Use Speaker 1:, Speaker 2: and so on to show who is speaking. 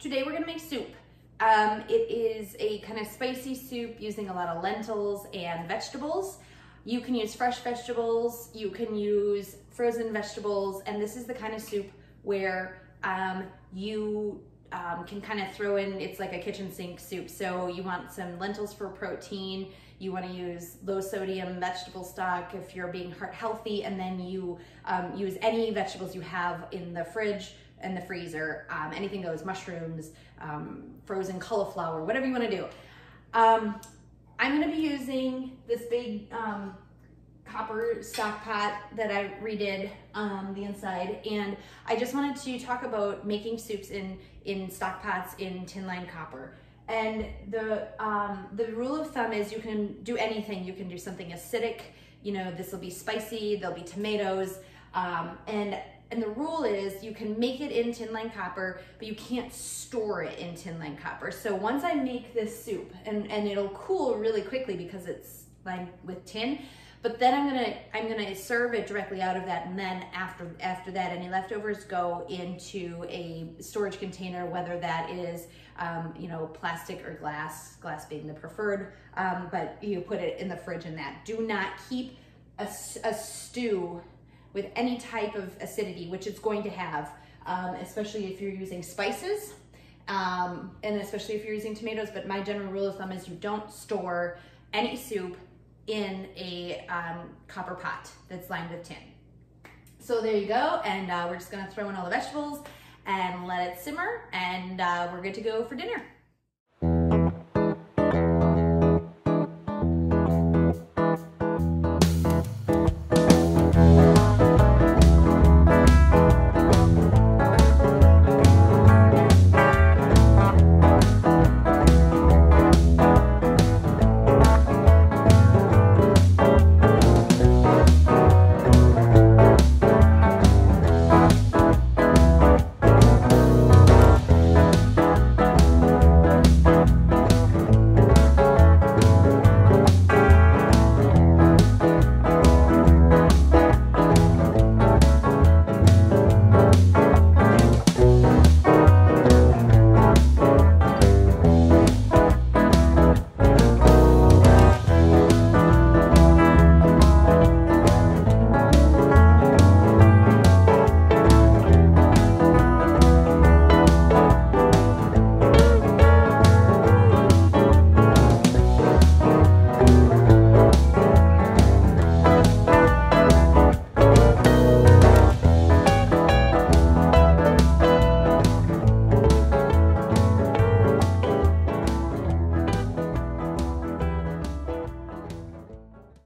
Speaker 1: Today we're gonna make soup. Um, it is a kind of spicy soup using a lot of lentils and vegetables. You can use fresh vegetables, you can use frozen vegetables, and this is the kind of soup where um, you um, can kind of throw in, it's like a kitchen sink soup. So you want some lentils for protein, you want to use low sodium vegetable stock if you're being heart healthy, and then you um, use any vegetables you have in the fridge and the freezer. Um, anything goes, mushrooms, um, frozen cauliflower, whatever you want to do. Um, I'm going to be using this big um, copper stock pot that I redid um, the inside and I just wanted to talk about making soups in in stock pots in tin lined copper and the um, the rule of thumb is you can do anything you can do something acidic you know this will be spicy there'll be tomatoes and and the rule is you can make it in tin lined copper, but you can't store it in tin lined copper. So once I make this soup, and, and it'll cool really quickly because it's lined with tin, but then I'm gonna I'm gonna serve it directly out of that, and then after after that, any leftovers go into a storage container, whether that is um, you know plastic or glass, glass being the preferred. Um, but you put it in the fridge in that. Do not keep a, a stew with any type of acidity, which it's going to have, um, especially if you're using spices. Um, and especially if you're using tomatoes, but my general rule of thumb is you don't store any soup in a um, copper pot that's lined with tin. So there you go, and uh, we're just gonna throw in all the vegetables and let it simmer, and uh, we're good to go for dinner.